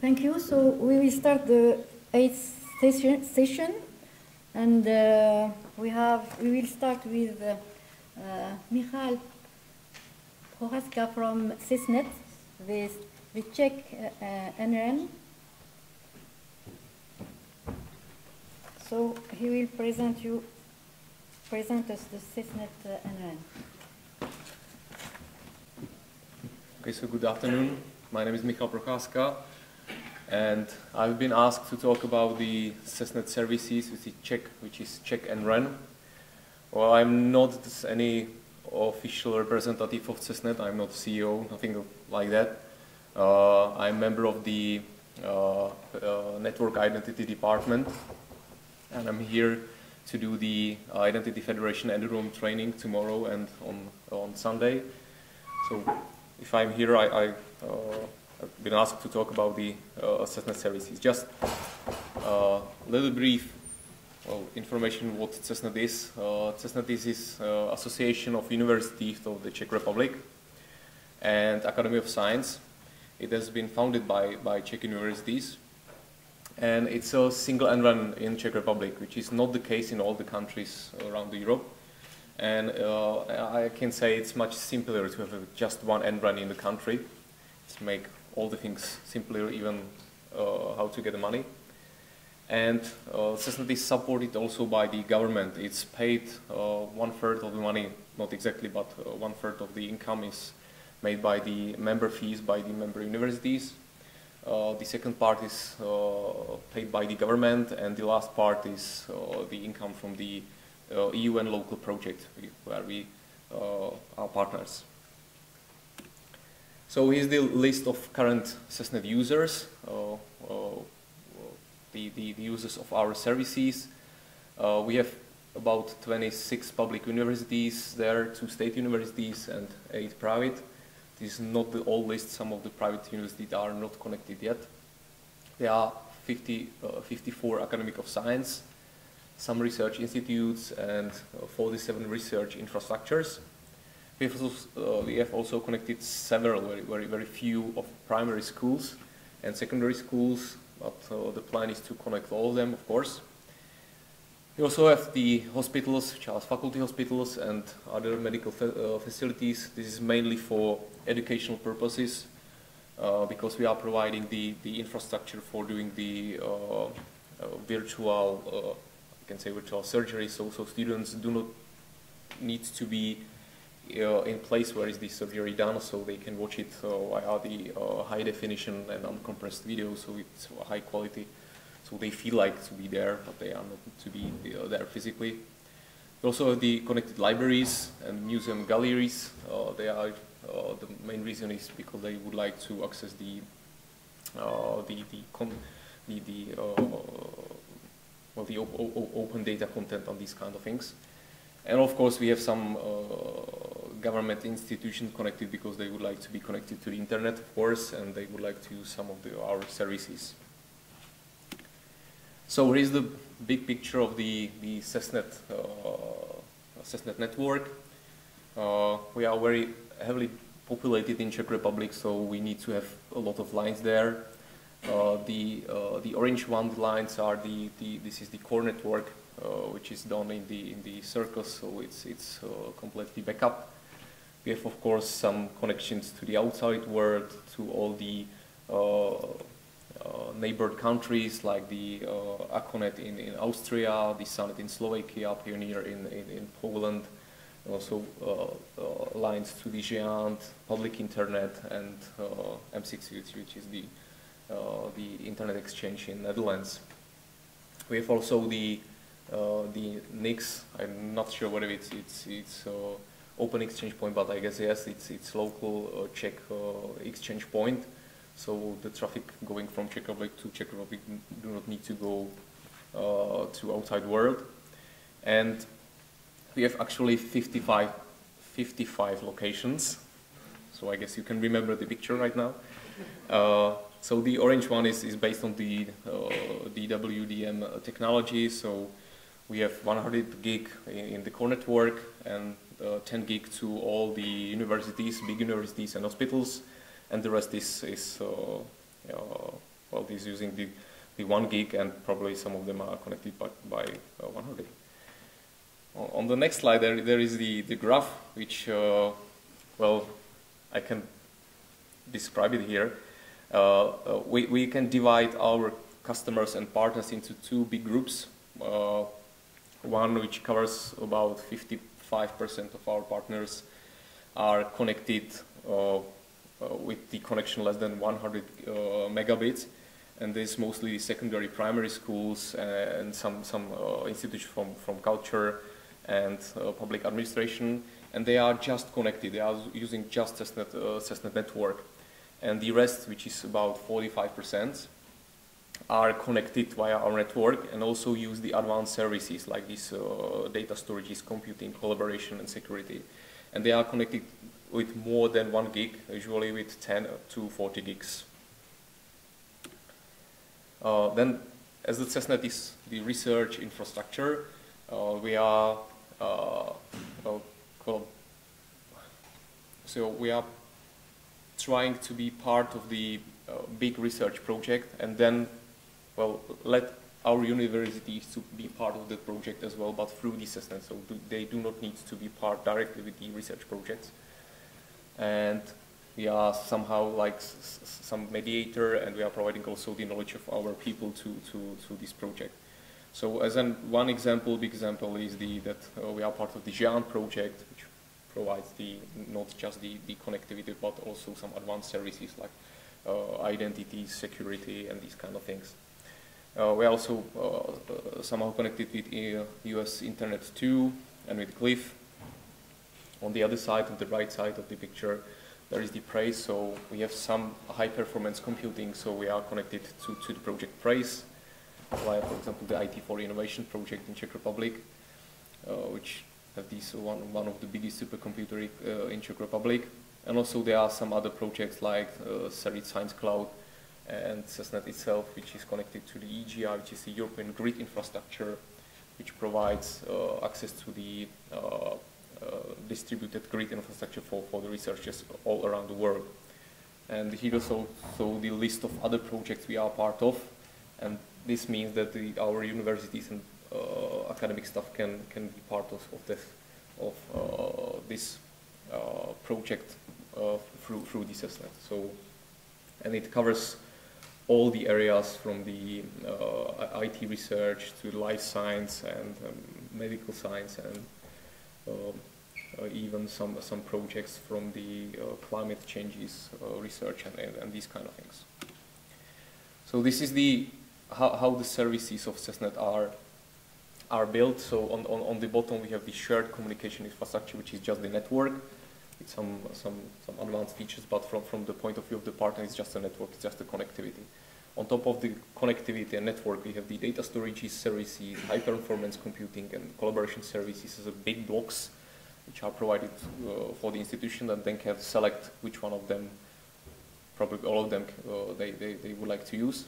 Thank you. So we will start the eighth session, session and uh, we have we will start with uh, uh, Michal Procházka from CESNET, the, the Czech uh, uh. So he will present you present us the CESNET uh, NRN. Okay, so good afternoon. My name is Michal Procházka, and I've been asked to talk about the CESNET services, which is Czech, which is Czech NREN. Well, I'm not any official representative of CESNET. I'm not CEO, nothing like that. Uh, I'm a member of the uh, uh, Network Identity Department, and I'm here to do the Identity Federation eduroam training tomorrow and on, on Sunday. So if I'm here, I, I, uh, I've been asked to talk about the uh, CESNET services. Just a uh, little brief well, information what CESNET is. Uh, CESNET is, uh, Association of Universities of the Czech Republic and Academy of Science. It has been founded by, by Czech universities and it's a single NREN in Czech Republic, which is not the case in all the countries around Europe. And uh, I can say it's much simpler to have just one NREN in the country. to make all the things simpler, even uh, how to get the money. And uh, is supported also by the government. It's paid uh, one third of the money, not exactly, but uh, one third of the income is made by the member fees by the member universities. Uh, the second part is uh, paid by the government, and the last part is uh, the income from the EU and local project where we are partners. So here's the list of current CESNET users, uh, the, the, the, users of our services. we have about 26 public universities there, two state universities and eight private. This is not the all list, some of the private universities are not connected yet. There are 50, uh, 54 academic of science, some research institutes and uh, 47 research infrastructures. We have, also, we have also connected several, very, very, very few of primary schools and secondary schools, but uh, the plan is to connect all of them, of course. We also have the hospitals, Charles Faculty Hospitals and other medical uh, facilities. This is mainly for educational purposes uh, because we are providing the, the infrastructure for doing the uh, uh virtual, uh, I can say virtual surgery, so, so students do not need to be in place where is the surgery done, so they can watch it via the high definition and uncompressed video, so it's high quality so they feel like to be there, but they are not to be there physically. We also have the connected libraries and museum galleries. Uh, they are uh, the main reason is because they would like to access the uh, the the the, the uh, well the op open data content on these kind of things. And of course, we have some uh, government institutions connected because they would like to be connected to the internet, of course, and they would like to use some of the, our services. So here's the big picture of the, the CESNET, uh, CESNET network. Uh, we are very heavily populated in Czech Republic, so we need to have a lot of lines there. Uh, the, uh, the orange one lines are the, the, this is the core network, uh, which is done in the, in the circles, so it's, it's uh, completely backup. We have, of course, some connections to the outside world, to all the uh, neighbored countries like the uh, ACOnet in, in Austria, the SANET in Slovakia, PIONIER in, in, in Poland, also uh, lines to the GÉANT, public internet, and AMS-IX, which is the, the internet exchange in Netherlands. We have also the uh, the NIX. I'm not sure whether it's it's it's uh, open exchange point, but I guess yes, it's it's local uh, Czech exchange point. So the traffic going from Czech Republic to Czech Republic do not need to go uh, to outside world. And we have actually 55, 55 locations. So I guess you can remember the picture right now. Uh, so the orange one is, is based on the uh, DWDM technology. So we have 100 gig in the core network and uh, 10 gig to all the universities, big universities and hospitals and the rest is, is uh, well, this using the, the 1 gig and probably some of them are connected by, by uh, 100. On the next slide, there, there is the, the graph, which, uh, well, I can describe it here. Uh, uh, we, we can divide our customers and partners into two big groups. Uh, one which covers about 55% of our partners are connected uh, uh, with the connection less than 100 uh, megabits and this mostly secondary primary schools and some, some institutions from, from culture and public administration. And they are just connected, they are using just CESNET, CESNET network. And the rest, which is about 45%, are connected via our network and also use the advanced services like this uh, data storages, computing, collaboration, and security. And they are connected with more than one gig, usually with 10 to 40 gigs. Uh, then, as the CESNET is the research infrastructure, uh, we are uh, well, so we are trying to be part of the uh, big research project and then, well, let our universities to be part of the project as well, but through the system, So do, they do not need to be part directly with the research projects. And we are somehow like some mediator and we are providing also the knowledge of our people to, to, to this project. So as an, one example, big example is the, that uh, we are part of the GÉANT project, which provides the not just the, the connectivity but also some advanced services like uh, identity, security, and these kind of things. Uh, we're also uh, somehow connected with US Internet 2 and with GLIF. On the other side, on the right side of the picture, there is the PRACE. So we have some high performance computing, so we are connected to, to the project PRACE, via, for example, the IT for Innovation project in Czech Republic, uh, which this one, one of the biggest supercomputer uh, in Czech Republic. And also there are some other projects like uh, CERIT Science Cloud and CESNET itself, which is connected to the EGI, which is the European grid infrastructure, which provides uh, access to the uh, uh, distributed grid infrastructure for, for the researchers all around the world. And here also so the list of other projects we are part of, and this means that the, our universities and uh, academic staff can can be part of, of this of uh, this uh, project through through this assessment. So, and it covers all the areas from the uh, IT research to life science and um, medical science and uh, uh, even some some projects from the climate changes research and, and, and, these kind of things. So this is the how, how the services of CESNET are are built. So on, on, on the bottom we have the shared communication infrastructure, which is just the network some, some, some advanced features, but from, from the point of view of the partner, it's just a network, it's just a connectivity. On top of the connectivity and network, we have the data storage services, high performance computing, and collaboration services as a big blocks, which are provided uh, for the institution and then can select which one of them, probably all of them, uh, they, they, they would like to use.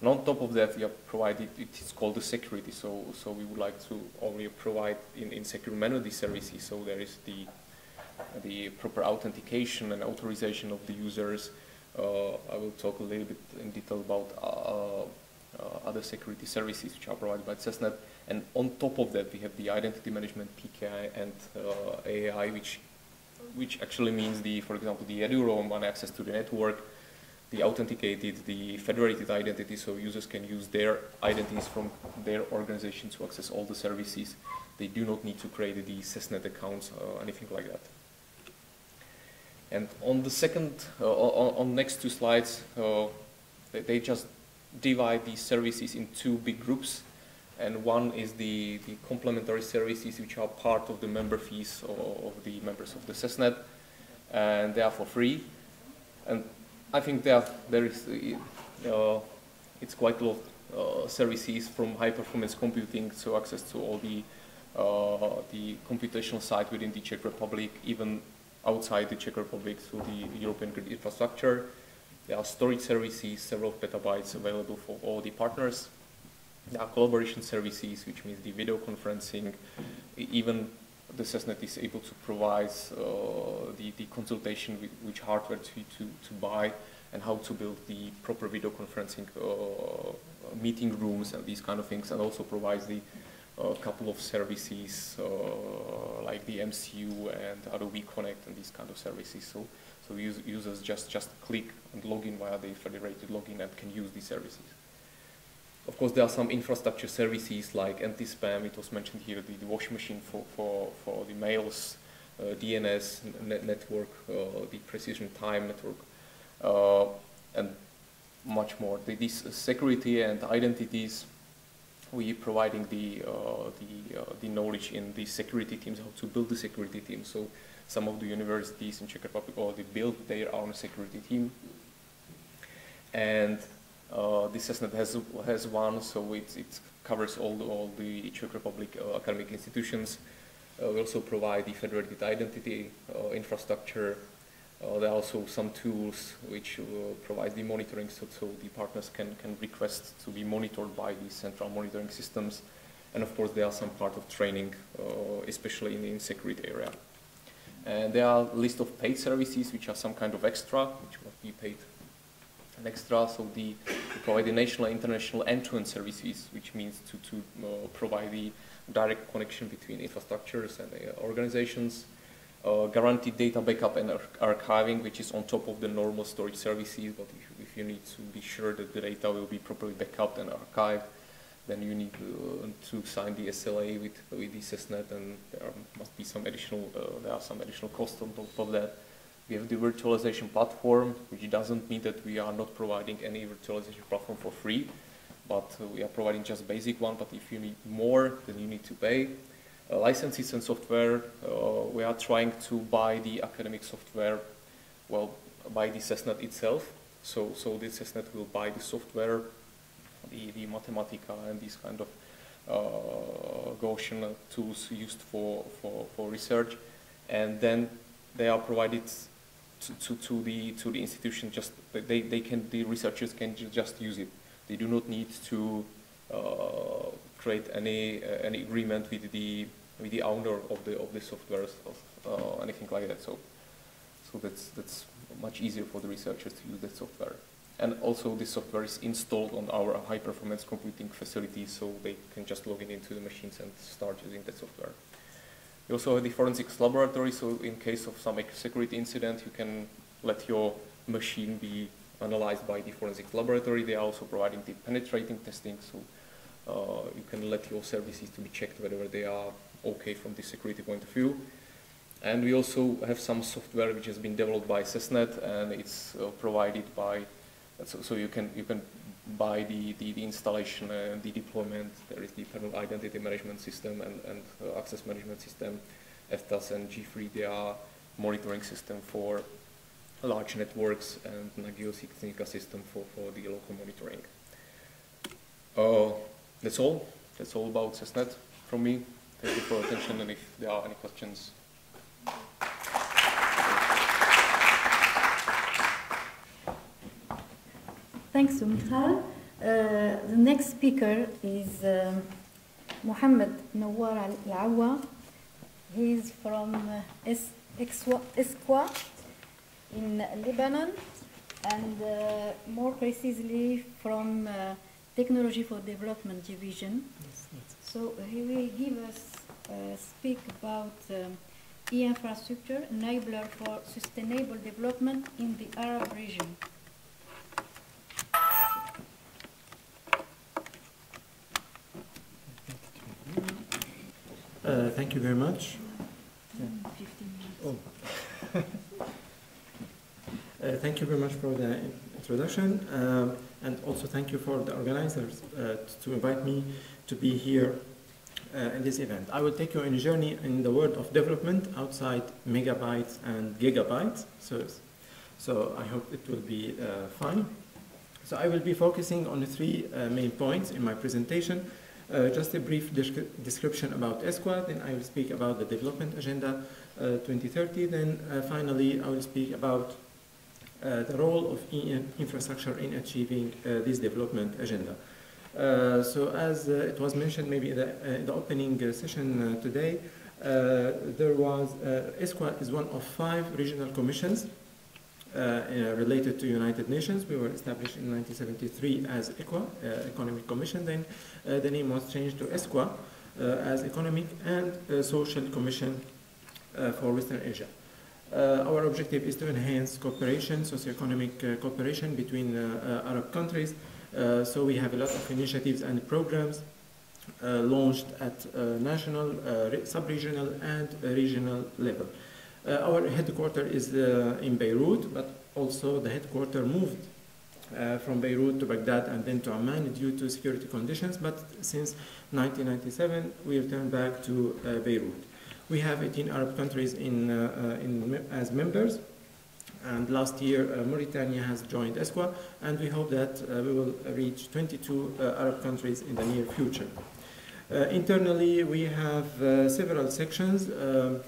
And on top of that, we have provided, it is called the security. So, so we would like to only provide in, in secure manner these services. So there is the, the proper authentication and authorization of the users. Uh, I will talk a little bit in detail about uh, uh, other security services which are provided by CESNET. And on top of that, we have the identity management, PKI, and AI, which, which actually means the, for example, the EduRoam one access to the network, the authenticated, the federated identity, so users can use their identities from their organization to access all the services. They do not need to create the CESNET accounts or anything like that. And on the second, uh, on, on, next two slides, uh, they, they, just divide these services in two big groups. And one is the, the complementary services, which are part of the member fees of, of the members of the CESNET, and they are for free. And I think there, there is, uh, it's quite a lot of uh, services from high performance computing, so access to all the, uh, the computational side within the Czech Republic, even outside the Czech Republic through the European grid infrastructure. There are storage services, several petabytes available for all the partners. There are collaboration services, which means the video conferencing, even the CESNET is able to provide uh, the, the consultation with which hardware to, to, to buy and how to build the proper video conferencing uh, meeting rooms and these kind of things, and also provides the a couple of services uh, like the MCU and Adobe Connect and these kind of services. So, so users just, just click and log in via the federated login and can use these services. Of course, there are some infrastructure services like anti-spam, it was mentioned here, the, the washing machine for, for, for the mails, uh, DNS net network, uh, the precision time network, uh, and much more. The, these security and identities we providing the uh, the uh, the knowledge in the security teams how to build the security team. So some of the universities in Czech Republic already built their own security team, and uh, the CESNET has has one, so it it covers all the, all the Czech Republic uh, academic institutions. Uh, we also provide the federated identity uh, infrastructure uh, there are also some tools which uh, provide the monitoring so, so, the partners can, can request to be monitored by these central monitoring systems. And of course, there are some part of training, uh, especially in the security area. And there are a list of paid services which are some kind of extra, which must be paid an extra. So the, we provide the national and international end-to-end -end services, which means to, to uh, provide the direct connection between infrastructures and uh, organizations uh, guaranteed data backup and ar archiving, which is on top of the normal storage services. But if, if, you need to be sure that the data will be properly backed up and archived, then you need uh, to sign the SLA with, with the CESNET, and there must be some additional, uh, there are some additional costs on top of that. We have the virtualization platform, which doesn't mean that we are not providing any virtualization platform for free, but uh, we are providing just basic one, but if you need more, then you need to pay. Uh, licenses and software, uh, we are trying to buy the academic software, well, by the CESNET itself. So, so the CESNET will buy the software, the, the Mathematica and these kind of uh, Gaussian tools used for, for, for research. And then they are provided to, to, to, the, to the institution, just they, they can, the researchers can just use it. They do not need to uh, create any, uh, any agreement with the with the owner of the of the software or uh, anything like that. So so that's that's much easier for the researchers to use that software. And also this software is installed on our high performance computing facilities so they can just log in into the machines and start using that software. We also have the forensics laboratory, so in case of some security incident, you can let your machine be analyzed by the forensics laboratory. They are also providing the penetrating testing, so uh, you can let your services to be checked whether they are okay from the security point of view. And we also have some software which has been developed by CESNET and it's uh, provided by, so, so, you can you can buy the, the, the, installation and the deployment. There is the kernel identity management system and, and uh, access management system, FTAS and G3. They are monitoring system for large networks and Nagios system for, for the local monitoring. Uh, that's all. That's all about CESNET from me. Thank you for attention and if there are any questions. Thanks, Michal. Uh, the next speaker is uh, Mohamad Nawar Alawa. He's from uh, ESCWA in Lebanon and uh, more precisely from uh, Technology for Development Division. Yes, so he will give us uh, speak about um, e-infrastructure, enabler for sustainable development in the Arab region. Uh, thank you very much. Oh. uh, thank you very much for the introduction, um, and also thank you for the organizers uh, to invite me to be here uh, in this event. I will take you on a journey in the world of development outside megabytes and gigabytes. So, so I hope it will be uh, fine. So I will be focusing on three uh, main points in my presentation. Uh, just a brief description about ESCWA, then I will speak about the development agenda uh, 2030, then finally I will speak about the role of infrastructure in achieving this development agenda. Uh, so as uh, it was mentioned maybe in the, uh, the opening session today, Uh, there was, uh, ESCWA is one of five regional commissions uh, uh, related to United Nations. We were established in 1973 as ECWA, uh, Economic Commission. Then uh, the name was changed to ESCWA uh, as Economic and uh, Social Commission uh, for Western Asia. Uh, our objective is to enhance cooperation, socioeconomic uh, cooperation between uh, Arab countries. So we have a lot of initiatives and programs uh, launched at uh, national, uh, sub-regional, and regional level. Our headquarters is in Beirut, but also the headquarters moved from Beirut to Baghdad and then to Amman due to security conditions. But since 1997, we returned back to Beirut. We have 18 Arab countries in, uh, uh, in, as members. And last year, uh, Mauritania has joined ESCWA, and we hope that uh, we will reach 22 uh, Arab countries in the near future. Uh, internally, we have several sections. Um,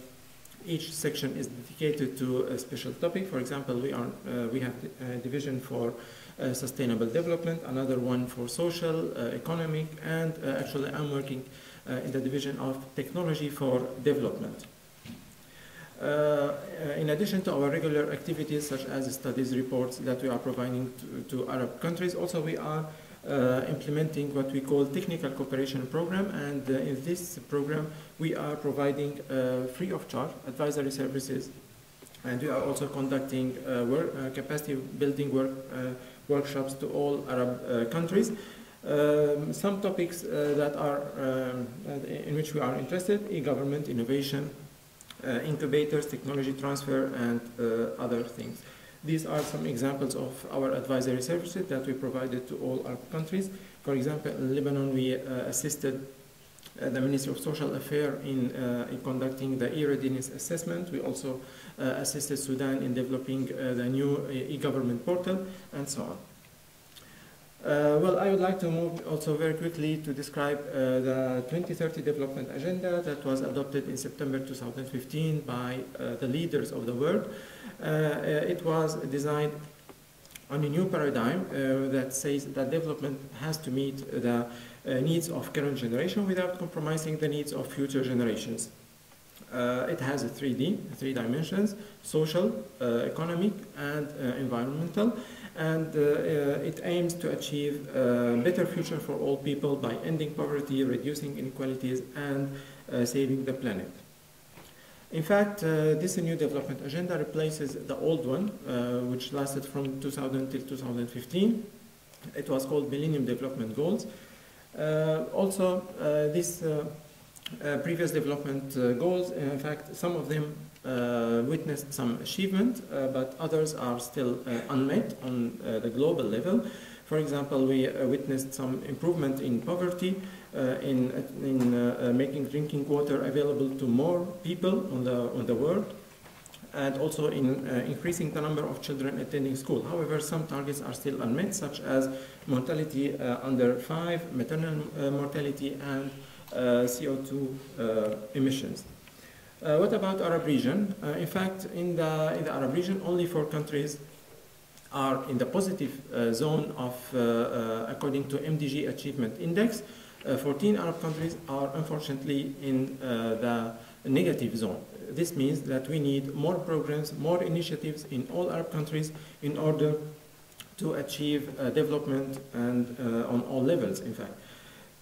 each section is dedicated to a special topic. For example, we, are, we have a division for sustainable development, another one for social, economic, and actually I'm working in the division of technology for development. Uh, uh, in addition to our regular activities such as studies reports that we are providing to, to Arab countries, also we are uh, implementing what we call technical cooperation program and uh, in this program we are providing uh, free of charge advisory services and we are also conducting uh, work, uh, capacity building work, uh, workshops to all Arab uh, countries. Um, some topics uh, that are um, in which we are interested: e-government, innovation, uh, incubators, technology transfer, and uh, other things. These are some examples of our advisory services that we provided to all our countries. For example, in Lebanon, we uh, assisted uh, the Ministry of Social Affairs in, uh, in conducting the e-readiness assessment. We also assisted Sudan in developing the new e-government portal, and so on. Uh, well, I would like to move also very quickly to describe uh, the 2030 Development Agenda that was adopted in September 2015 by uh, the leaders of the world. Uh, uh, it was designed on a new paradigm uh, that says that development has to meet the needs of current generation without compromising the needs of future generations. It has a 3D, three dimensions, social, economic, and environmental and uh, uh, it aims to achieve a better future for all people by ending poverty, reducing inequalities, and uh, saving the planet. In fact, uh, this new development agenda replaces the old one, uh, which lasted from 2000 till 2015. It was called Millennium Development Goals. Uh, also, uh, previous development goals, in fact, some of them witnessed some achievement, uh, but others are still uh, unmet on uh, the global level. For example, we uh, witnessed some improvement in poverty, uh, in, in uh, uh, making drinking water available to more people on the, on the world, and also in uh, increasing the number of children attending school. However, some targets are still unmet, such as mortality uh, under 5, maternal uh, mortality, and uh, CO2 uh, emissions. Uh, what about Arab region? Uh, in fact, in the, in the Arab region, only four countries are in the positive uh, zone of, uh, uh, according to MDG Achievement Index. Uh, 14 Arab countries are unfortunately in the negative zone. This means that we need more programs, more initiatives in all Arab countries in order to achieve development and on all levels, in fact.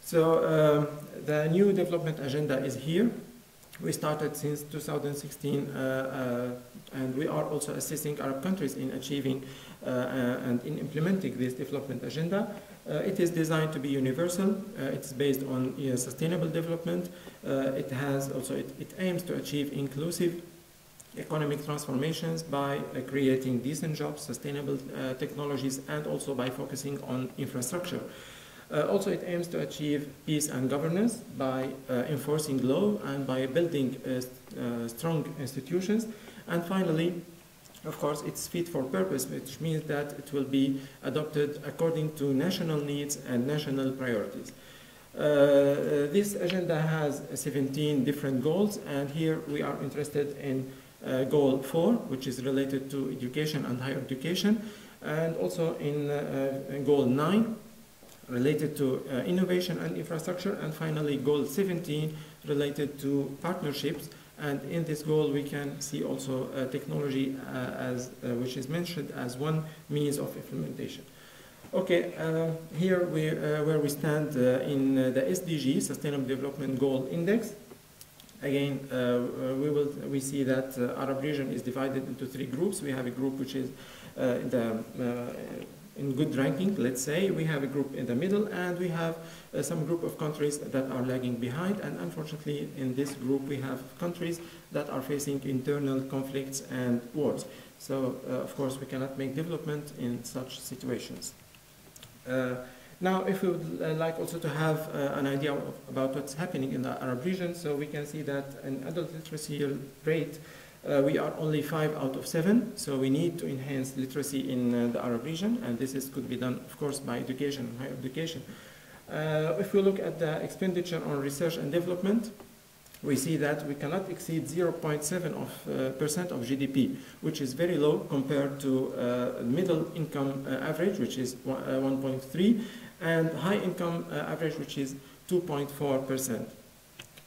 So um, the new development agenda is here. We started since 2016, uh, uh, and we are also assisting Arab countries in achieving uh, uh, and in implementing this development agenda. Uh, it is designed to be universal. Uh, it's based on sustainable development. It has also it, it aims to achieve inclusive economic transformations by creating decent jobs, sustainable technologies, and also by focusing on infrastructure. Uh, also, it aims to achieve peace and governance by uh, enforcing law and by building uh, uh, strong institutions. And finally, of course, it's fit for purpose, which means that it will be adopted according to national needs and national priorities. Uh, uh, this agenda has 17 different goals, and here we are interested in goal 4, which is related to education and higher education, and also in, in goal 9, related to uh, innovation and infrastructure, and finally goal 17, related to partnerships. And in this goal, we can see also uh, technology uh, as, uh, which is mentioned as one means of implementation. Okay, uh, here we, where we stand in the SDG, Sustainable Development Goal Index. Again, we will we see that Arab region is divided into three groups. We have a group which is the in good ranking, let's say. We have a group in the middle, and we have uh, some group of countries that are lagging behind. And unfortunately, in this group, we have countries that are facing internal conflicts and wars. So, uh, of course, we cannot make development in such situations. Uh, now, if we would uh, like also to have uh, an idea of, about what's happening in the Arab region, so we can see that an adult literacy rate, uh, we are only five out of seven, so we need to enhance literacy in uh, the Arab region, and this is, could be done, of course, by education, higher education. Uh, if we look at the expenditure on research and development, we see that we cannot exceed 0.7 of uh, percent of GDP, which is very low compared to uh, middle income uh, average, which is 1.3, and high income average, which is 2.4 percent.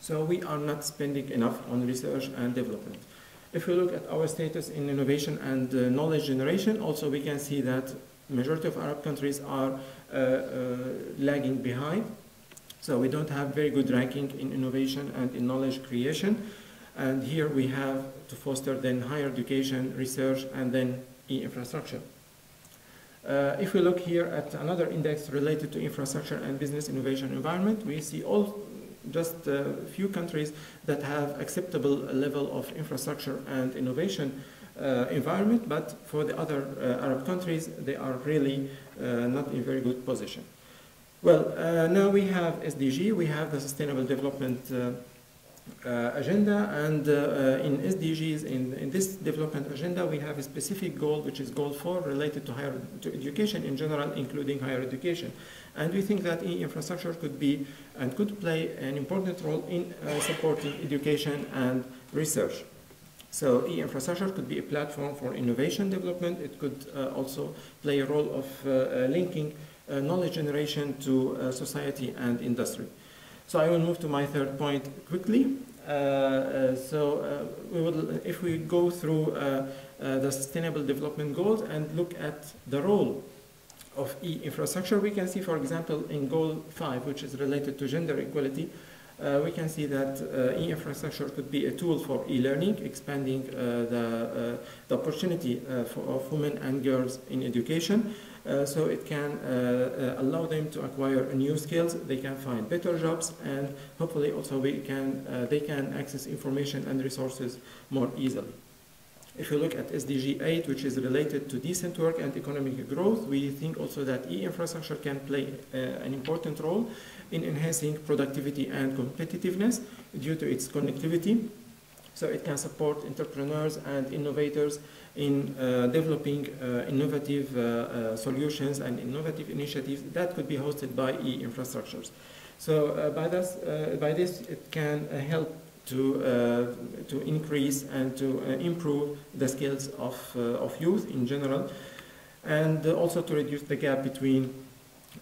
So we are not spending enough on research and development. If we look at our status in innovation and uh, knowledge generation, also we can see that majority of Arab countries are uh, uh, lagging behind. So we don't have very good ranking in innovation and in knowledge creation. And here we have to foster then higher education, research, and then e-infrastructure. Uh, if we look here at another index related to infrastructure and business innovation environment, we see all just a few countries that have acceptable level of infrastructure and innovation uh, environment, but for the other uh, Arab countries, they are really uh, not in very good position. Well, uh, now we have SDG, we have the Sustainable Development uh, uh, agenda and in SDGs in, in this development agenda we have a specific goal which is goal 4 related to higher to education in general including higher education and we think that e-infrastructure could be and could play an important role in uh, supporting education and research. So e-infrastructure could be a platform for innovation development. It could uh, also play a role of uh, linking knowledge generation to society and industry. So I will move to my third point quickly. Uh, uh, so uh, we would, if we go through uh, uh, the Sustainable Development Goals and look at the role of e-infrastructure, we can see, for example, in Goal 5, which is related to gender equality, uh, we can see that uh, e-infrastructure could be a tool for e-learning, expanding uh, the, the opportunity for, of women and girls in education. Uh, so it can uh, uh, allow them to acquire new skills, they can find better jobs, and hopefully also we can, they can access information and resources more easily. If you look at SDG 8, which is related to decent work and economic growth, we think also that e-infrastructure can play uh, an important role in enhancing productivity and competitiveness due to its connectivity. So it can support entrepreneurs and innovators in uh, developing uh, innovative uh, uh, solutions and innovative initiatives that could be hosted by e-infrastructures. So uh, by, this, uh, by this, it can help to, to increase and to improve the skills of, of youth in general, and also to reduce the gap between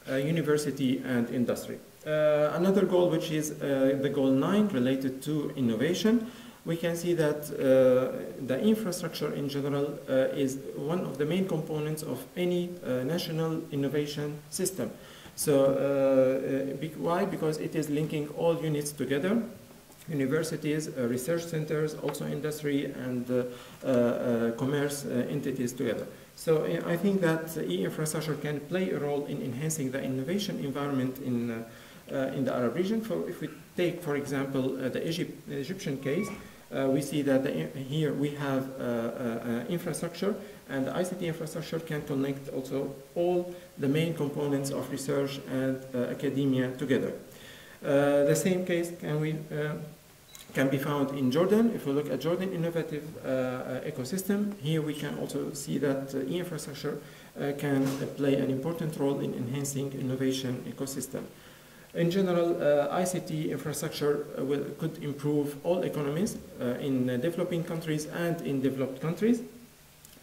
university and industry. another goal, which is the goal 9, related to innovation, we can see that uh, the infrastructure in general uh, is one of the main components of any uh, national innovation system. So uh, uh, why? Because it is linking all units together, universities, uh, research centers, also industry and uh, uh, uh, commerce entities together. So I think that e-infrastructure can play a role in enhancing the innovation environment in, in the Arab region. For, if we take, for example, the Egypt, Egyptian case, uh, we see that the, here we have uh, uh, infrastructure and the ICT infrastructure can connect also all the main components of research and academia together. the same case can we can be found in Jordan. If we look at Jordan innovative uh, ecosystem, here we can also see that uh, e-infrastructure uh, can play an important role in enhancing innovation ecosystem. In general, uh, ICT infrastructure uh, will, could improve all economies uh, in developing countries and in developed countries.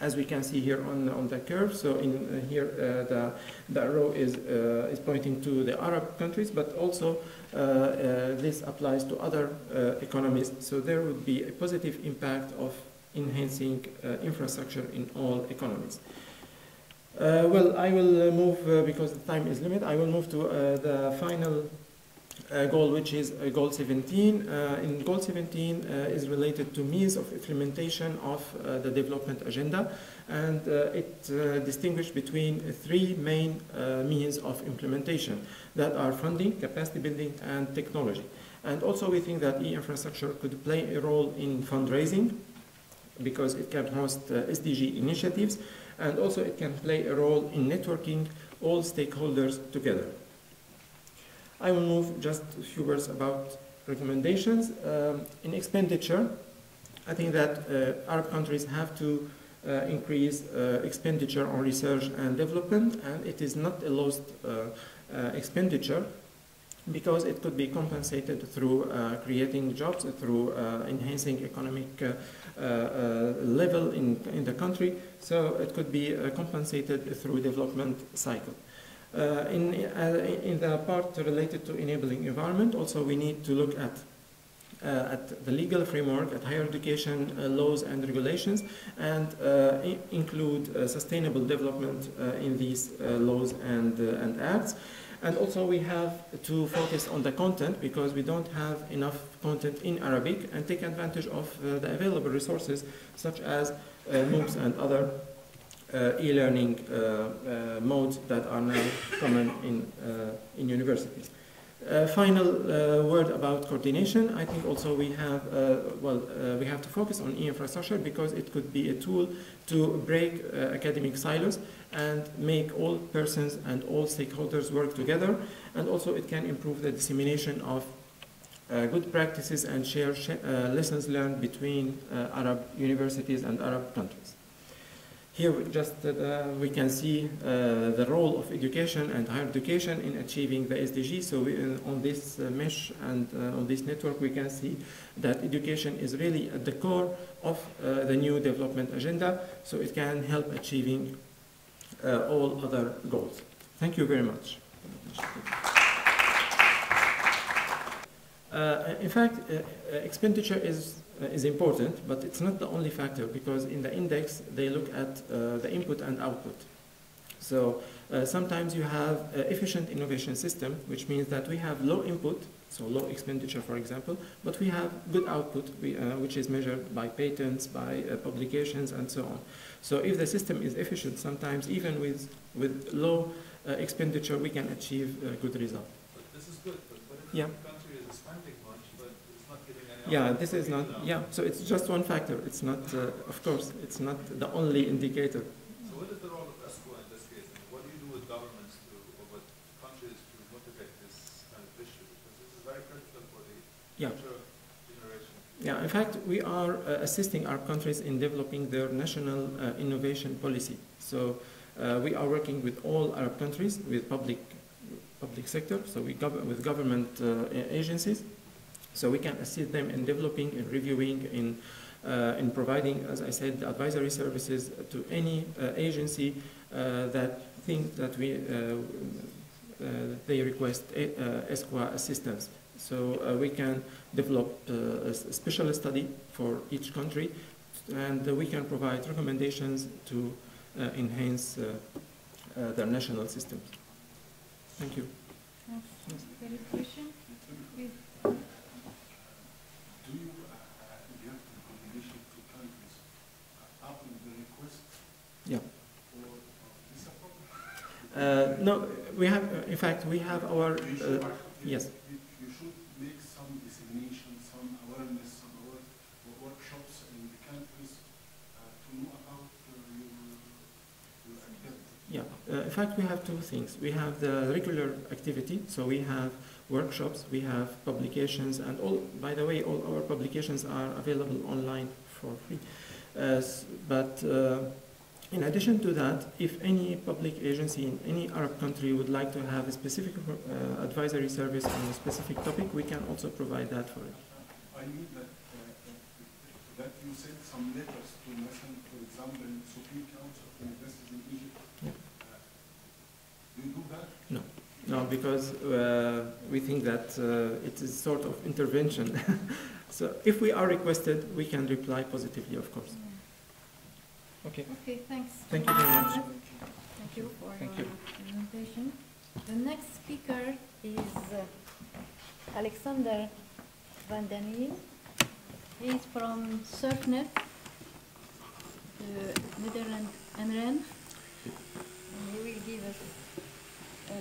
As we can see here on, on the curve. So in uh, here, uh, the, the arrow is, uh, is pointing to the Arab countries, but also uh, uh, this applies to other uh, economies. So there would be a positive impact of enhancing infrastructure in all economies. well, I will move, because the time is limited, I will move to the final goal, which is uh, goal 17. Uh, in goal 17 is related to means of implementation of the development agenda, and it distinguishes between three main means of implementation that are funding, capacity building, and technology. And also we think that e-infrastructure could play a role in fundraising because it can host uh, SDG initiatives and also it can play a role in networking all stakeholders together. I will move just a few words about recommendations. Um, in expenditure, I think that uh, Arab countries have to uh, increase uh, expenditure on research and development, and it is not a lost uh, uh, expenditure because it could be compensated through uh, creating jobs, through enhancing economic level in, in the country. So it could be compensated through development cycle. Uh, in, uh, in the part related to enabling environment, also we need to look at uh, at the legal framework, at higher education uh, laws and regulations, and uh, include uh, sustainable development in these laws and, and acts. And also we have to focus on the content because we don't have enough content in Arabic and take advantage of the available resources such as MOOCs and other uh, e-learning uh, uh, modes that are now common in, in universities. Uh, final uh, word about coordination. I think also we have, uh, well, we have to focus on e-infrastructure because it could be a tool to break academic silos and make all persons and all stakeholders work together. And also it can improve the dissemination of good practices and share sh lessons learned between Arab universities and Arab countries. Here just uh, we can see uh, the role of education and higher education in achieving the SDG. So we, uh, on this uh, mesh and uh, on this network we can see that education is really at the core of uh, the new development agenda. So it can help achieving all other goals. Thank you very much. in fact, expenditure is is important, but it's not the only factor because in the index they look at uh, the input and output. So uh, sometimes you have uh, efficient innovation system, which means that we have low input, so low expenditure, for example, but we have good output, we, uh, which is measured by patents, by uh, publications, and so on. So if the system is efficient, sometimes even with, with low expenditure, we can achieve a good result. But this is good, but what if yeah. Yeah, this is not, yeah, so it's just one factor. It's not, uh, of course, it's not the only indicator. So what is the role of ESCWA in this case? What do you do with governments to, or with countries to motivate this kind of issue? Because this is very critical for the yeah. future generation. Yeah, in fact, we are uh, assisting our countries in developing their national uh, innovation policy. So uh, we are working with all Arab countries, with public public sector, so we gov with government uh, agencies, so we can assist them in developing and reviewing, in, uh, in providing, as I said, advisory services to any uh, agency uh, that think that we, uh, uh, they request ESCWA assistance. So we can develop a special study for each country and we can provide recommendations to enhance their national systems. Thank you. Any? No, we have, uh, in fact, we have our, uh, yes. You should make some dissemination, some awareness, some workshops in the countries to know about your, your. Yeah, in fact, we have two things. We have the regular activity, so we have workshops, we have publications, and all, by the way, all our publications are available online for free. Uh, but uh, in addition to that, if any public agency in any Arab country would like to have a specific uh, advisory service on a specific topic, we can also provide that for it. I mean that, uh, uh, that you sent some letters to National, for example, Supreme Council of Universities in Egypt. Yeah. Uh, do you do that? No. No, because uh, we think that uh, it is sort of intervention. so if we are requested, we can reply positively, of course. Okay. Okay, thanks. Thank you very much. Thank you for Thank your you. presentation. The next speaker is uh, Alexander Van Den Hil. He is from Surfnet, the Netherlands MRN. And he will give us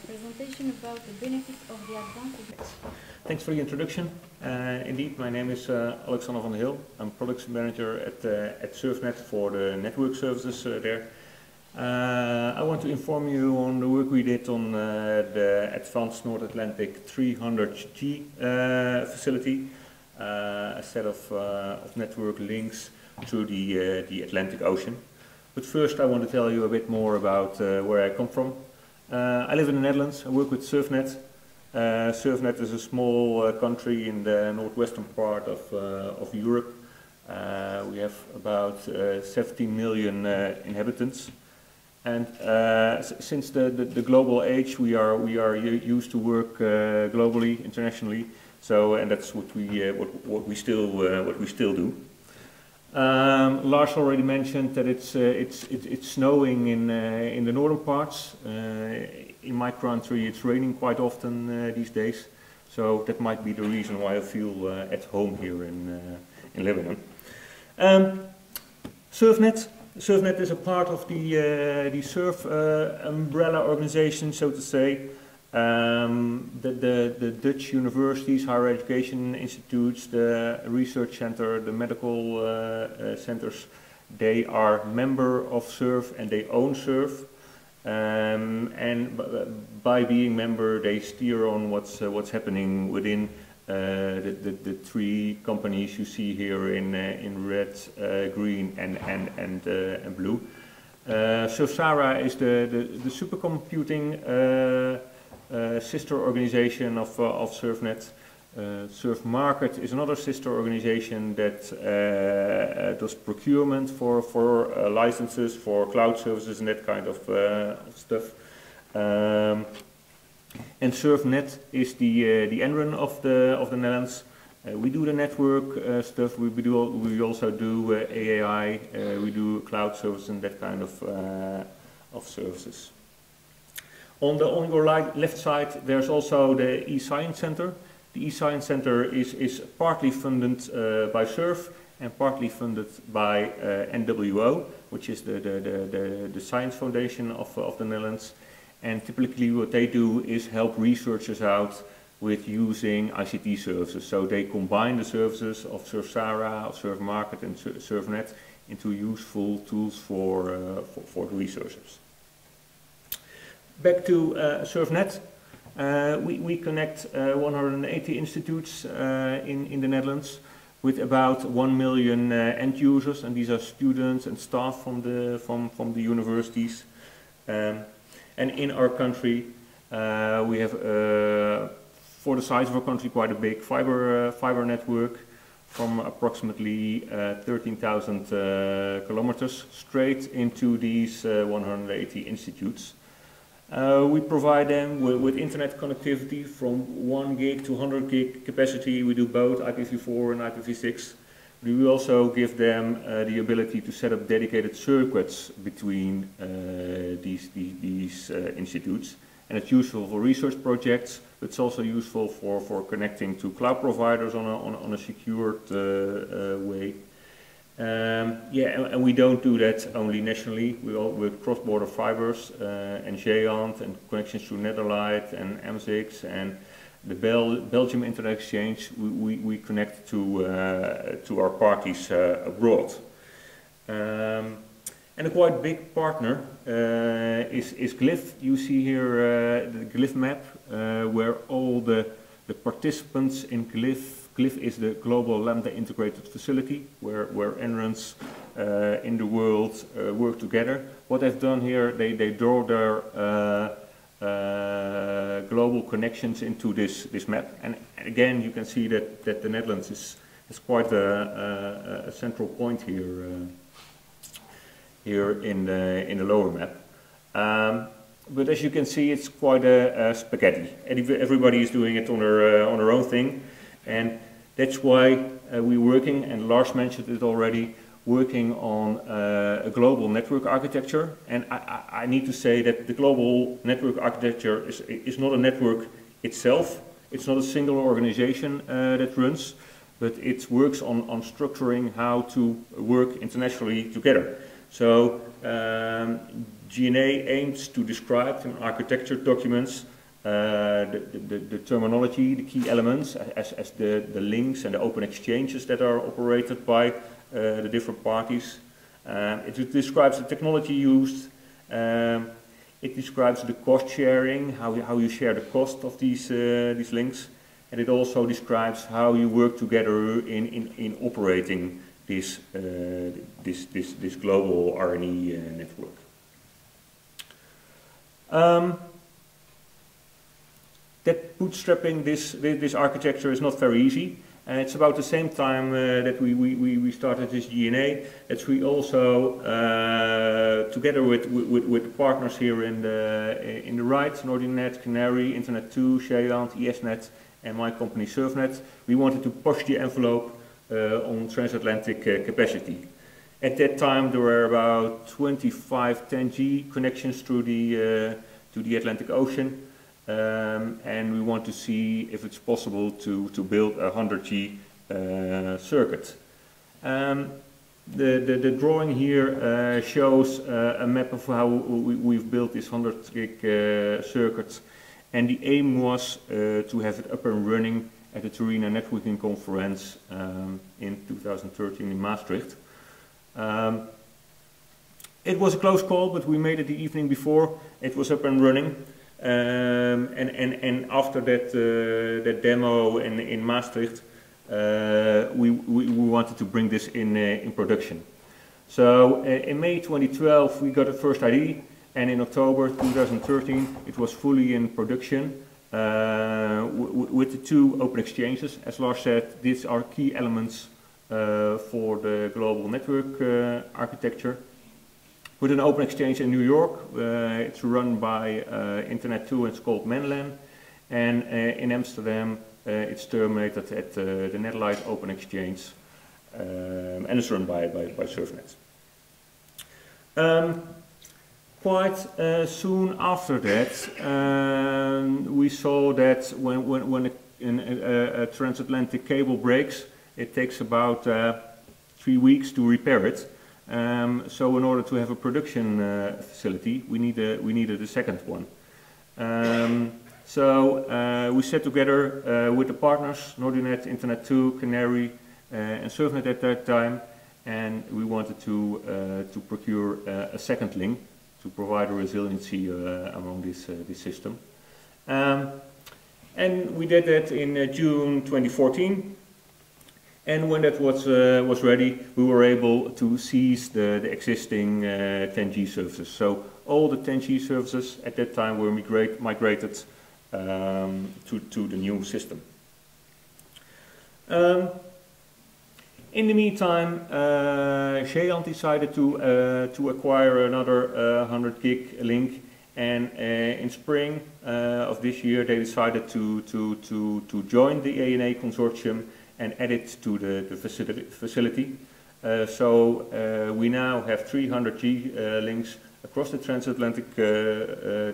presentation about the benefits of the advanced Thanks for the introduction. Uh, indeed, my name is uh, Alexander Van Den Hil. I'm product manager at, uh, at SURFnet for the network services uh, there. Uh, I want to inform you on the work we did on uh, the Advanced North Atlantic 300G uh, facility, uh, a set of, uh, of network links to the, uh, the Atlantic Ocean. But first I want to tell you a bit more about uh, where I come from. Uh, I live in the Netherlands. I work with SURFnet. Uh, SURFnet is a small uh, country in the northwestern part of, uh, of Europe. Uh, we have about uh, 17 million inhabitants. And since the, the, the global age, we are, we are used to work globally, internationally. So, and that's what we, what, what we still, what we still do. Um, Lars already mentioned that it's, uh, it's, it, it's snowing in, uh, in the northern parts. Uh, in my country, it's raining quite often uh, these days. So that might be the reason why I feel uh, at home here in, uh, in Lebanon. Um, SURFnet. SURFnet is a part of the, the SURF umbrella organization, so to say. Um, the, the, the Dutch universities, higher education institutes, the research center, the medical uh, uh, centers, they are member of SURF and they own SURF. Um, and by being member, they steer on what's, uh, what's happening within uh, the, the, the three companies you see here in, uh, in red, uh, green and, and, and, and blue. Uh, SURFsara is the, the, the supercomputing sister organization of, uh, of SURFnet. Uh, SURFmarket is another sister organization that uh, uh, does procurement for, for uh, licenses, for cloud services and that kind of, uh, stuff. Um, and SURFnet is the, uh, the NREN of the, of the Netherlands. Uh, we do the network uh, stuff, we, do, we also do uh, AAI, uh, we do cloud services and that kind of, uh, of services. On, the, on your left side, there's also the eScience Center. The eScience Center is, is partly funded uh, by SURF and partly funded by uh, NWO, which is the, the, the, the, science foundation of, of the Netherlands. And typically what they do is help researchers out with using ICT services. So they combine the services of SURFsara, of SURFmarket and Sur- SURFnet into useful tools for, uh, for, for the researchers. Back to uh, SURFnet. Uh, we, we connect uh, 180 institutes in, in the Netherlands with about 1 million end users, and these are students and staff from the, from, from the universities. Um, and in our country, we have, for the size of our country, quite a big fiber, fiber network from approximately uh, 13,000 uh, kilometers straight into these uh, 180 institutes. Uh, we provide them with, with internet connectivity from 1 gig to 100 gig capacity. We do both IPv4 and IPv6. We also give them uh, the ability to set up dedicated circuits between uh, these, these, these uh, institutes. And it's useful for research projects, but it's also useful for, for connecting to cloud providers on a, on on a secured uh, uh, way. Um, yeah, and, we don't do that only nationally. We all with cross-border fibers uh, and GÉANT and connections to NetherLight and AMS-IX and the Bel- Belgium Internet Exchange. We, we, we connect to uh, to our parties uh, abroad. Um, and a quite big partner uh, is is GLIF. You see here uh, the GLIF map uh, where all the the participants in GLIF GLIF is the global Lambda integrated facility where, where NRENs uh, in the world uh, work together. What they've done here, they, they draw their uh, uh, global connections into this, this map. And again, you can see that, that the Netherlands is It's quite a, a, a central point here, uh, here in the, in the lower map. Um, but as you can see, it's quite a, a spaghetti. Everybody is doing it on their, uh, on their own thing. And that's why uh, we're working, and Lars mentioned it already, working on uh, a global network architecture. And I, I, I need to say that the global network architecture is, is not a network itself. It's not a single organization uh, that runs, but it works on, on structuring how to work internationally together. So um, GNA aims to describe in architecture documents the, the, the terminology, the key elements, as, as the, the links and the open exchanges that are operated by uh, the different parties. Um, it describes the technology used. Um, it describes the cost sharing, how you, how you share the cost of these, uh, these links. And it also describes how you work together in, in, in operating this, uh, this, this, this global R&E uh, network. Um, that bootstrapping this, this, architecture is not very easy. And it's about the same time uh, that we, we, we started this GNA, that we also, uh, together with, with, with partners here in the, in the right, NORDUnet, CANARIE, Internet2, GÉANT, ESnet, and my company SURFnet, we wanted to push the envelope uh, on transatlantic uh, capacity. At that time, there were about 25 10G connections through the, uh, to the Atlantic Ocean. Um, and we want to see if it's possible to, to build a 100G uh, circuit. Um, the, the, the, drawing here uh, shows uh, a map of how we, have built this 100 gig uh, circuit and the aim was uh, to have it up and running at the TERENA Networking Conference um, in 2013 in Maastricht. Um, it was a close call, but we made it the evening before. It was up and running. Um, and, and, and after that, uh, that demo in, in Maastricht, uh, we, we, we, wanted to bring this in, uh, in production. So in May 2012, we got a first ID, and in October 2013, it was fully in production with the two open exchanges. As Lars said, these are key elements for the global network architecture with an open exchange in New York. Uh, it's run by uh, Internet2 and it's called MAN LAN. And uh, in Amsterdam, it's terminated at the NetherLight Open Exchange. Um, and it's run by, by, by SURFnet. Um, quite uh, soon after that, um, we saw that when, when, when a, a, a, transatlantic cable breaks, it takes about uh, three weeks to repair it. Um, so in order to have a production uh, facility, we, need a, we needed a second one. Um, so uh, we sat together uh, with the partners, NORDUnet, Internet2, CANARIE, uh, and SURFnet at that time, and we wanted to, uh, to procure uh, a second link to provide a resiliency among this, this system. Um, and we did that in June 2014. And when that was, uh, was ready, we were able to seize the, the existing uh, 10G services. So all the 10G services at that time were migrate, migrated um, to, to the new system. Um, in the meantime, uh, decided to, uh, to acquire another uh, 100 gig link and uh, in spring uh, of this year they decided to, to, to, to join the ANA consortium and add it to the, the facility. Uh, so uh, we now have 300G uh, links across the transatlantic, uh, uh,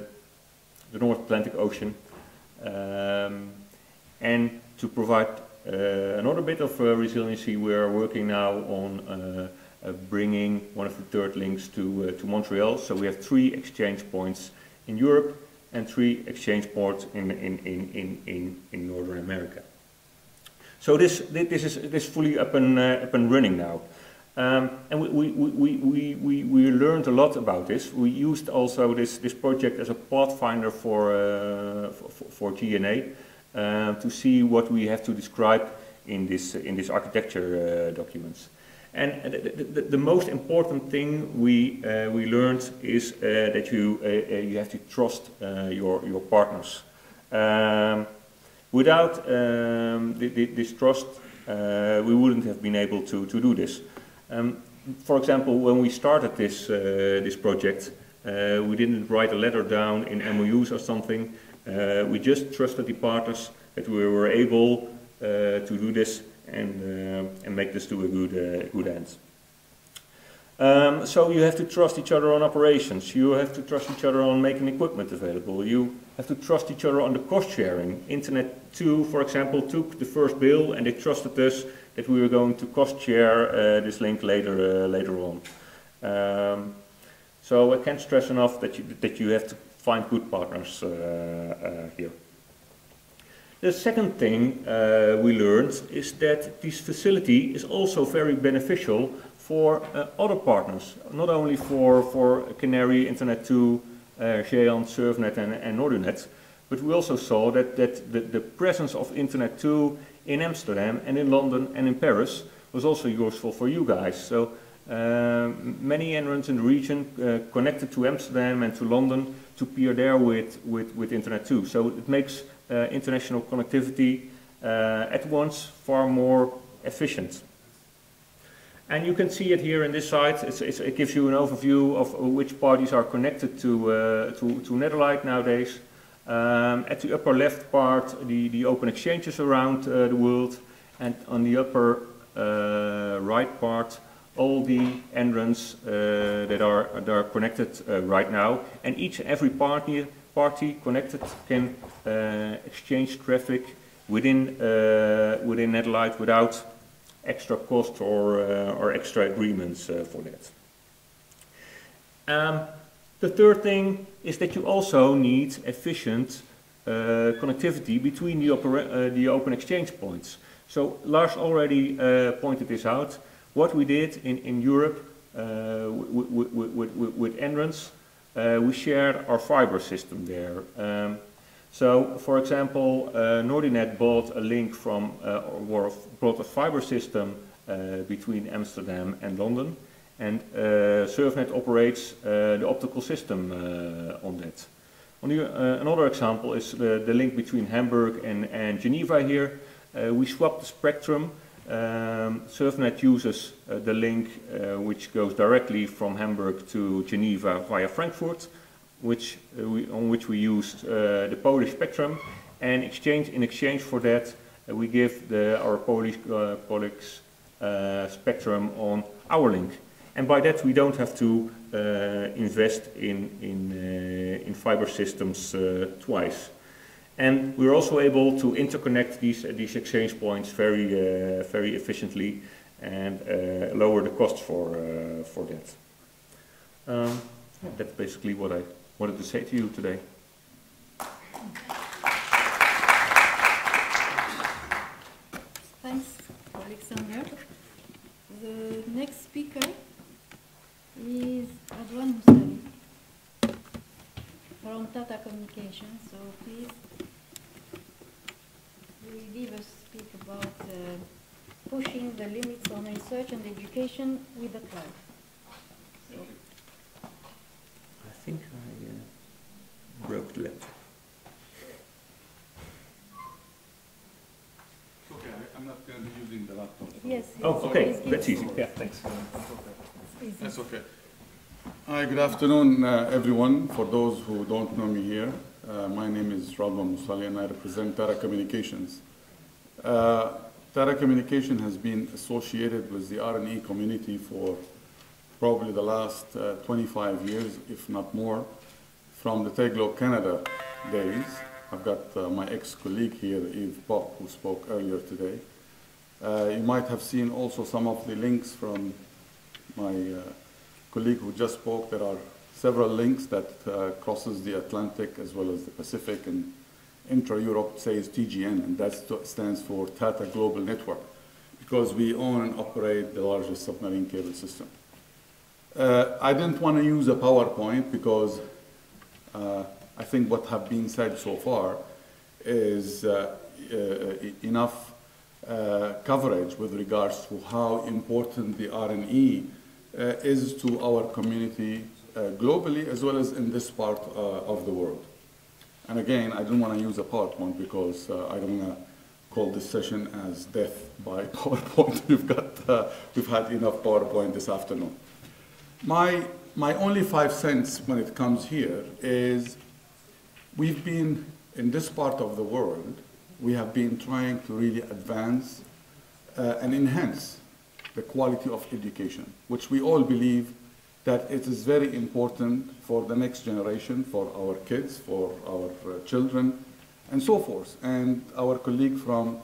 the North Atlantic Ocean. Um, and to provide uh, another bit of resiliency, we are working now on bringing one of the third links to, to Montreal. So we have three exchange points in Europe and three exchange ports in, in, in, in, in Northern America. So this, this, is, this is fully up and, uh, up and running now. Um, and we, we, we, we, we, we learned a lot about this. We used also this, this project as a pathfinder for, uh, for, for GNA uh, to see what we have to describe in this, in this architecture uh, documents. And the, the, the, most important thing we, uh, we learned is uh, that you, you have to trust your, your partners. Um, Without um, this trust, uh, we wouldn't have been able to, to do this. Um, for example, when we started this, uh, this project, uh, we didn't write a letter down in MOUs or something. Uh, we just trusted the partners that we were able uh, to do this and, uh, and make this to a good, good end. Um, so you have to trust each other on operations. You have to trust each other on making equipment available. You have to trust each other on the cost sharing. Internet 2, for example, took the first bill and they trusted us that we were going to cost share uh, this link later, uh, later on. Um, so I can't stress enough that you, that you have to find good partners uh, uh, here. The second thing uh, we learned is that this facility is also very beneficial for uh, other partners, not only for, for CANARIE, Internet 2, uh, GÉANT, SURFnet and, and NORDUnet, but we also saw that, that the, the presence of Internet 2 in Amsterdam and in London and in Paris was also useful for you guys. So um, many NRENs in the region uh, connected to Amsterdam and to London to peer there with, with, with Internet 2. So it makes uh, international connectivity uh, at once far more efficient. And you can see it here in this site. It's, it's, it gives you an overview of which parties are connected to, uh, to, to NetherLight nowadays. Um, at the upper left part, the, the open exchanges around uh, the world. And on the upper uh, right part, all the NRENs uh, that, are, that are connected uh, right now. And each and every party, party connected can uh, exchange traffic within, within NetherLight without extra cost or, uh, or extra agreements uh, for that. Um, the third thing is that you also need efficient uh, connectivity between the, uh, the, open exchange points. So Lars already uh, pointed this out. What we did in, in Europe uh, with, with, with, with NRENs, we shared our fiber system there. Um, so, for example, uh, NORDUnet bought a link from, uh, or a fiber system uh, between Amsterdam and London, and uh, SURFnet operates uh, the optical system uh, on that. On the, another example is the, the, link between Hamburg and, and Geneva here. we swapped the spectrum. Um, SURFnet uses the link which goes directly from Hamburg to Geneva via Frankfurt which, uh, we, on which we used uh, the Polish spectrum. And exchange, in exchange for that, uh, we give the, our Polish colleagues spectrum on our link. And by that, we don't have to invest in, in, in fiber systems twice. And we're also able to interconnect these, uh, these exchange points very, uh, very efficiently and uh, lower the cost for, for that. Um, that's basically what I wanted to say to you today. Thanks, Alexander. The next speaker is Adwan Mousalli from Tata Communications. So please, you will give us speak about uh, pushing the limits on research and education with the cloud. So. I think I broke the laptop. Okay, I- I'm not going to be using the laptop. so- Yes. Oh, okay, please give that's us- easy. Yeah, thanks. easy. That's okay. Hi, good afternoon, uh, everyone. For those who don't know me here, uh, my name is Radwan Mousalli and I represent Tata Communications. Uh, Tata Communication has been associated with the R&E community for probably the last uh, 25 years, if not more, from the Teleglobe Canada days. I've got uh, my ex-colleague here, Yves Poppe, who spoke earlier today. Uh, you might have seen also some of the links from my uh, colleague who just spoke. There are several links that uh, crosses the Atlantic as well as the Pacific and intra-Europe says TGN, and that stands for Tata Global Network, because we own and operate the largest submarine cable system. Uh, I didn't want to use a PowerPoint because I think what have been said so far is uh, uh enough uh, coverage with regards to how important the uh, is to our community globally as well as in this part of the world. And again, I don't want to use a PowerPoint because I don't want to call this session as death by PowerPoint. We've got, uh, we've had enough PowerPoint this afternoon. My, my only five cents when it comes here is we've been, in this part of the world, we have been trying to really advance uh, and enhance the quality of education, which we all believe that it is very important for the next generation, for our kids, for our uh, children, and so forth. And our colleague from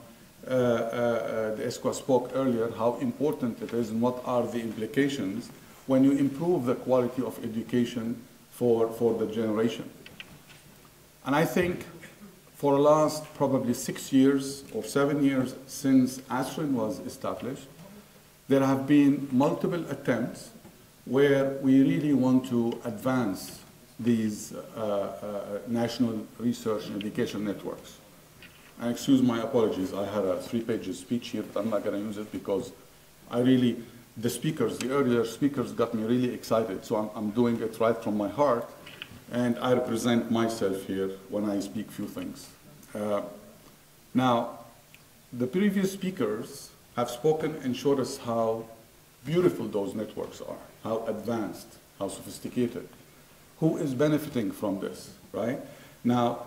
uh, uh, uh, the ESCWA spoke earlier how important it is and what are the implications when you improve the quality of education for, for the generation. And I think for the last probably six years or seven years since ASREN was established, there have been multiple attempts where we really want to advance these uh, uh, national research and education networks. And excuse my apologies, I had a three-page speech here, but I'm not going to use it because I really, the speakers, the earlier speakers got me really excited, so I'm, I'm doing it right from my heart, and I represent myself here when I speak few things. Uh, now, the previous speakers have spoken and showed us how beautiful those networks are, how advanced, how sophisticated. Who is benefiting from this, right? Now,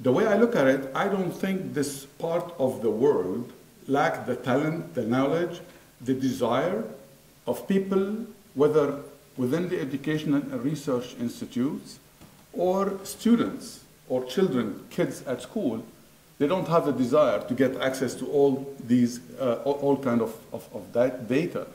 the way I look at it, I don't think this part of the world lack the talent, the knowledge, the desire of people, whether within the education and research institutes or students or children, kids at school, they don't have the desire to get access to all these, uh, all, all kind of, of, of that data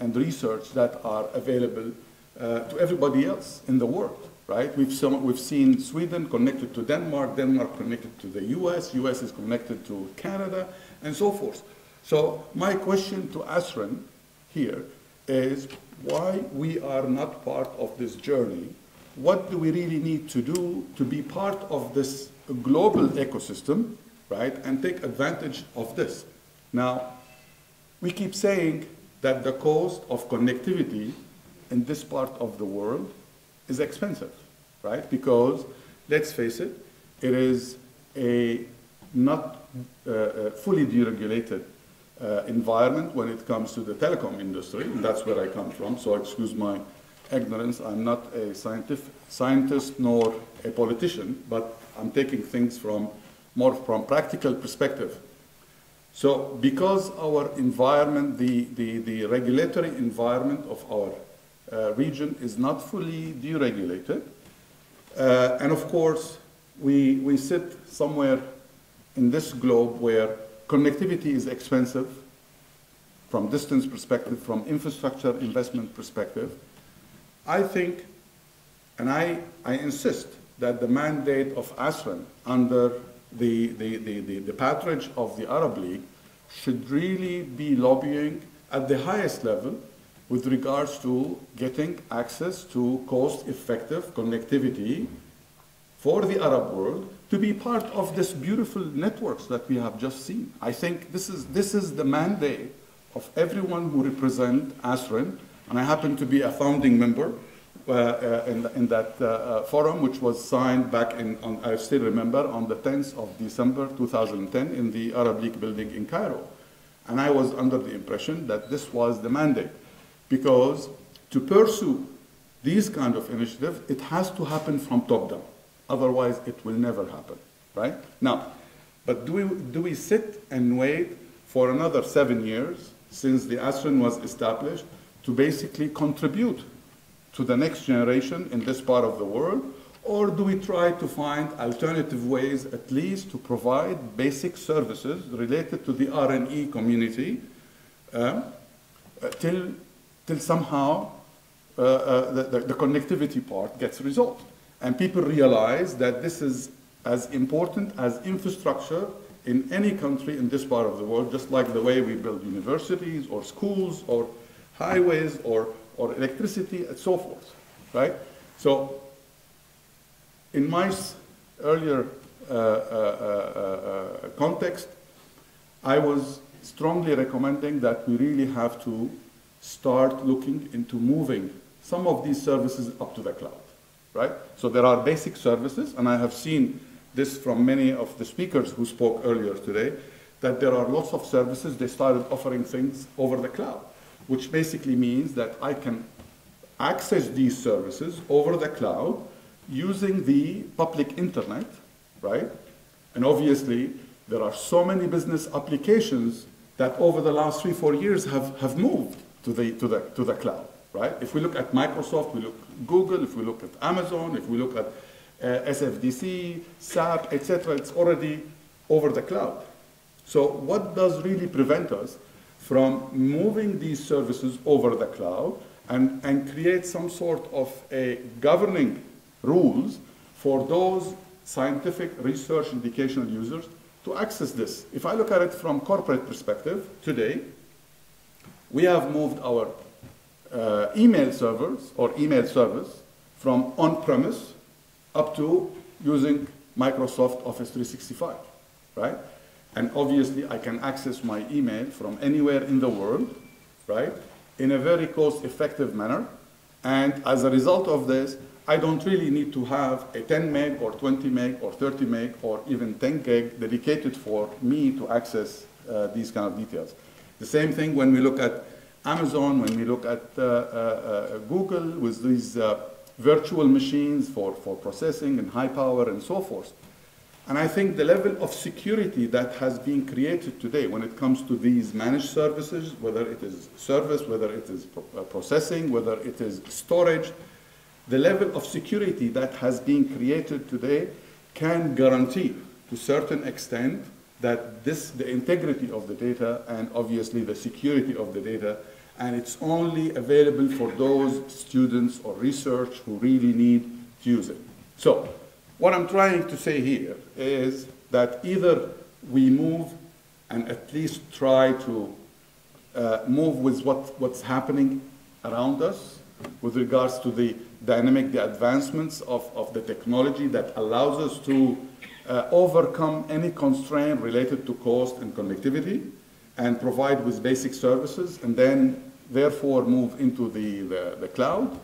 and research that are available uh, to everybody else in the world, right? We've, some, we've seen Sweden connected to Denmark, Denmark connected to the US, US is connected to Canada, and so forth. So my question to ASREN here is why we are not part of this journey. What do we really need to do to be part of this global ecosystem, right, and take advantage of this? Now, we keep saying that the cost of connectivity in this part of the world is expensive, right? Because, let's face it, it is a not uh, uh, fully deregulated uh, environment when it comes to the telecom industry, and that's where I come from, so excuse my ignorance. I'm not a scientific, scientist nor a politician, but I'm taking things from more from practical perspective. So because our environment, the, the, the regulatory environment of our uh, region is not fully deregulated, uh, and of course, we, we sit somewhere in this globe where connectivity is expensive from distance perspective, from infrastructure investment perspective. I think, and I, I insist, that the mandate of ASREN under the, the, the, the, the patronage of the Arab League should really be lobbying at the highest level with regards to getting access to cost-effective connectivity for the Arab world to be part of this beautiful networks that we have just seen. I think this is, this is the mandate of everyone who represent ASREN, and I happen to be a founding member uh, uh, in, in, that uh, uh, forum, which was signed back in, on, I still remember, on the 10th of December 2010 in the Arab League building in Cairo. And I was under the impression that this was the mandate, because to pursue these kind of initiatives, it has to happen from top down. Otherwise, it will never happen, right? Now, but do we, do we sit and wait for another seven years since the ASREN was established to basically contribute to the next generation in this part of the world? Or do we try to find alternative ways at least to provide basic services related to the R&E community um, uh, till, till somehow uh, uh, the, the, the connectivity part gets resolved? And people realize that this is as important as infrastructure in any country in this part of the world, just like the way we build universities or schools or highways or or electricity and so forth, right? So in my earlier uh, uh, uh, context, I was strongly recommending that we really have to start looking into moving some of these services up to the cloud, right? So there are basic services, and I have seen this from many of the speakers who spoke earlier today, that there are lots of services, they started offering things over the cloud, which basically means that I can access these services over the cloud using the public internet, right? And obviously, there are so many business applications that over the last three, four years have, have moved to the, to, the, to the cloud, right? If we look at Microsoft, we look at Google, if we look at Amazon, if we look at uh, SFDC, SAP, etc., it's already over the cloud. So what does really prevent us from moving these services over the cloud and, and create some sort of a governing rules for those scientific research educational users to access this. If I look at it from corporate perspective, today, we have moved our uh, email servers or email service from on-premise up to using Microsoft Office 365, right? And obviously, I can access my email from anywhere in the world, right, in a very cost-effective manner. And as a result of this, I don't really need to have a 10 meg or 20 meg or 30 meg or even 10 gig dedicated for me to access uh, these kind of details. The same thing when we look at Amazon, when we look at uh, uh, uh Google with these virtual machines for, for processing and high power and so forth. And I think the level of security that has been created today when it comes to these managed services, whether it is service, whether it is pro processing, whether it is storage, the level of security that has been created today can guarantee to a certain extent that this, the integrity of the data and obviously the security of the data, and it's only available for those students or research who really need to use it. So, what I'm trying to say here is that either we move and at least try to uh, move with what, what's happening around us with regards to the dynamic, the advancements of, of the technology that allows us to uh, overcome any constraint related to cost and connectivity and provide with basic services and then therefore move into the, the, the cloud.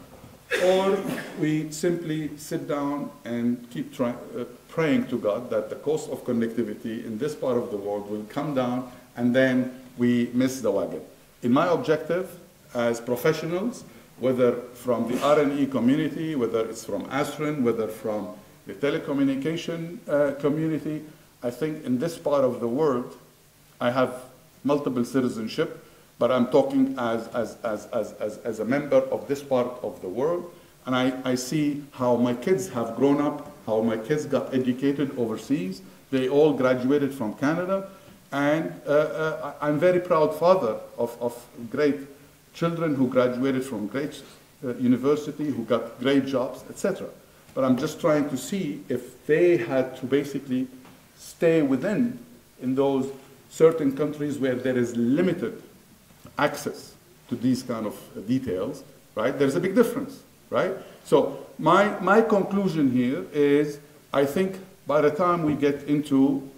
Or we simply sit down and keep try, uh, praying to God that the cost of connectivity in this part of the world will come down and then we miss the wagon. In my objective as professionals, whether from the R&E community, whether it's from ASREN, whether from the telecommunication uh, community. I think in this part of the world, I have multiple citizenship, but I'm talking as, as, as, as, as, as a member of this part of the world. And I, I see how my kids have grown up, how my kids got educated overseas. They all graduated from Canada. And uh, uh, I'm very proud father of, of great children who graduated from great uh, university, who got great jobs, etc. But I'm just trying to see if they had to basically stay within in those certain countries where there is limited access to these kind of details, right? There's a big difference, right? So my, my conclusion here is I think by the time we get into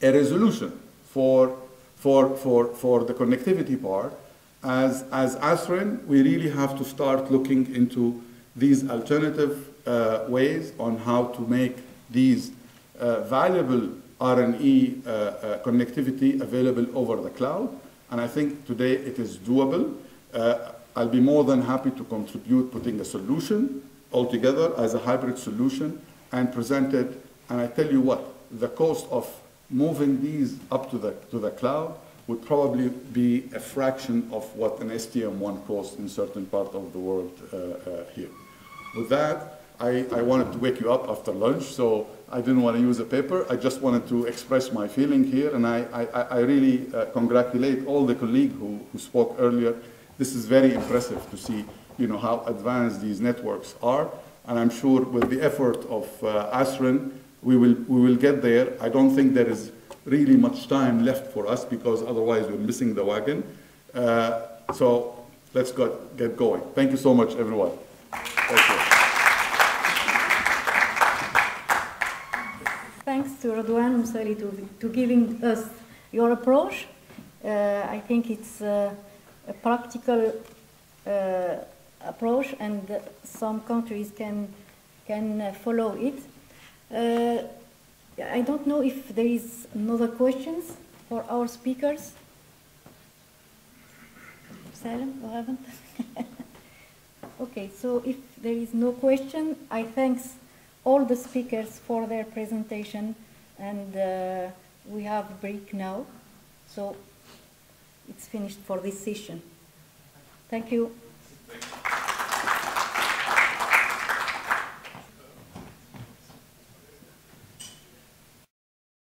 a resolution for, for, for, for the connectivity part, as, as ASREN, we really have to start looking into these alternative uh, ways on how to make these uh, valuable R&E uh, uh, connectivity available over the cloud. And I think today it is doable. Uh, I'll be more than happy to contribute putting a solution altogether as a hybrid solution and present it. And I tell you what, the cost of moving these up to the, to the cloud would probably be a fraction of what an STM1 costs in certain part of the world uh, uh, here. With that, I, I, wanted to wake you up after lunch, so I didn't want to use a paper. I just wanted to express my feeling here, and I, I, I really uh, congratulate all the colleagues who, who spoke earlier. This is very impressive to see you know, how advanced these networks are, and I'm sure with the effort of uh, ASREN, we will, we will get there. I don't think there is really much time left for us because otherwise we're missing the wagon. Uh, so let's go, get going. Thank you so much, everyone. Thanks to Radwan Mousalli to, to giving us your approach. Uh, I think it's uh, a practical uh, approach and some countries can, can follow it. Uh, I don't know if there is another questions for our speakers. Salim, you haven't? Okay, so if there is no question, I thanks all the speakers for their presentation, and uh, we have break now, so it's finished for this session. Thank you.